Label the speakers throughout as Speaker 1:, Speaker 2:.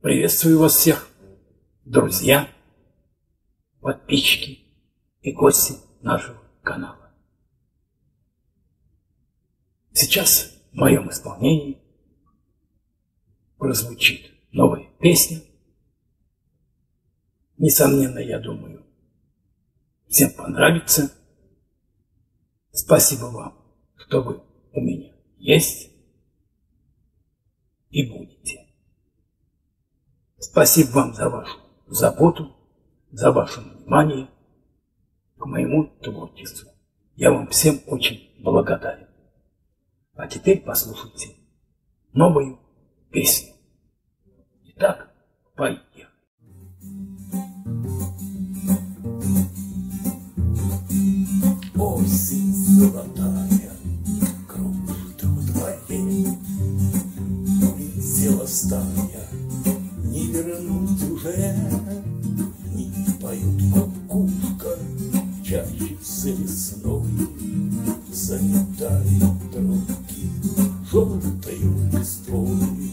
Speaker 1: Приветствую вас всех, друзья, подписчики и гости нашего канала. Сейчас в моем исполнении прозвучит новая песня. Несомненно, я думаю, всем понравится. Спасибо вам, что вы у меня есть и будете. Спасибо вам за вашу заботу, за ваше внимание к моему творчеству. Я вам всем очень благодарен. А теперь послушайте новую песню. Итак, поехали.
Speaker 2: Осень золотая кружит в дворе, Улетела стая чащится весной, Заметают тропки желтою листвой,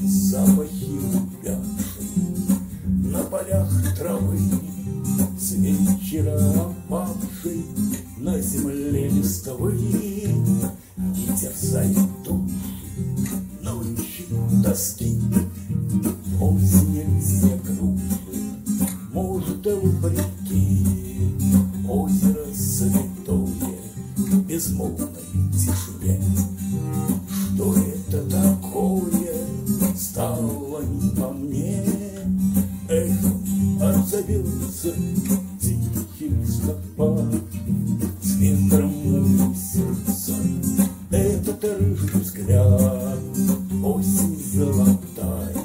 Speaker 2: Запахи увядшие на полях травы, С вечера опавшей на земле листовые, И терзает души ночи тоски. Безмолвной тишине. Что это такое стало не по мне? Эхом отзовется тихий листопад, С ветром сердца этот рыжий взгляд, Осень золотая,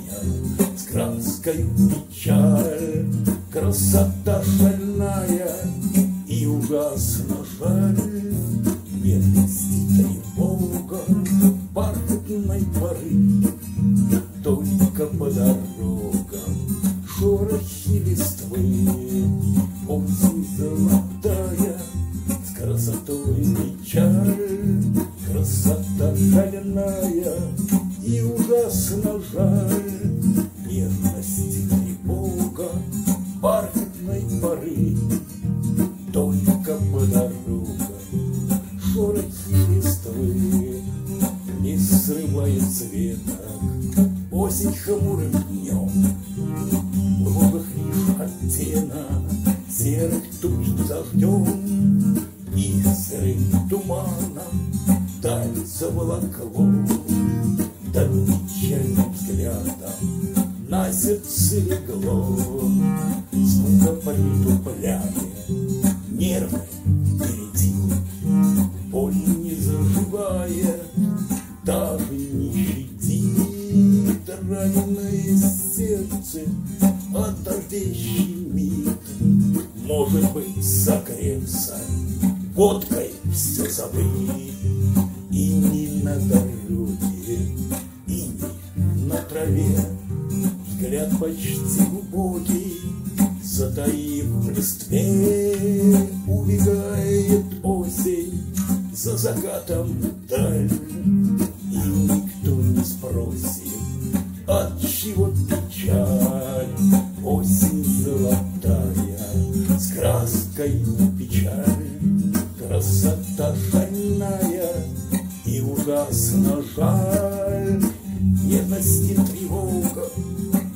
Speaker 2: с краской печаль, Красота шальная и ужасно жаль, Нежность и тревога бархатной поры, Только по дорогам шорохи листвы, Осень золотая, с красотой печаль, Красота шальная и ужасно жаль, Нежность и тревога бархатной поры, цветок осень хмурым днем, лугах лишь оттенок серых туч дождем, И сырым туманом даль заволокло, Да печальным взглядом на сердце легло, Скука притупляя нервы щемит. Может быть, согреться водкой все забыть. И не на дороге, и не на траве. Взгляд почти глубокий, затаив в листве Убегает осень за закатом даль И никто не спросит, от чего краской печаль Красота шальная и ужасно жаль. Нежность и тревога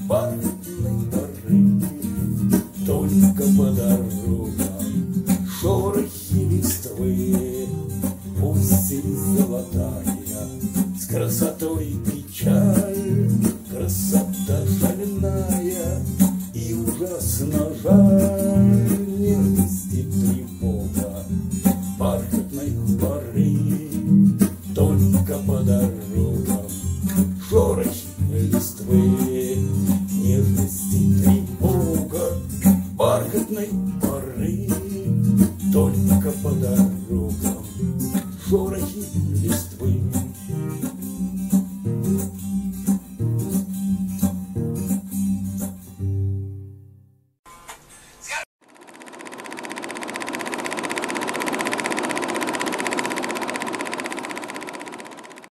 Speaker 2: бархатной поры Только по дорогам шорохи листвы. Осень золотая, с красотой печаль. Красота шальная и ужасно жаль поры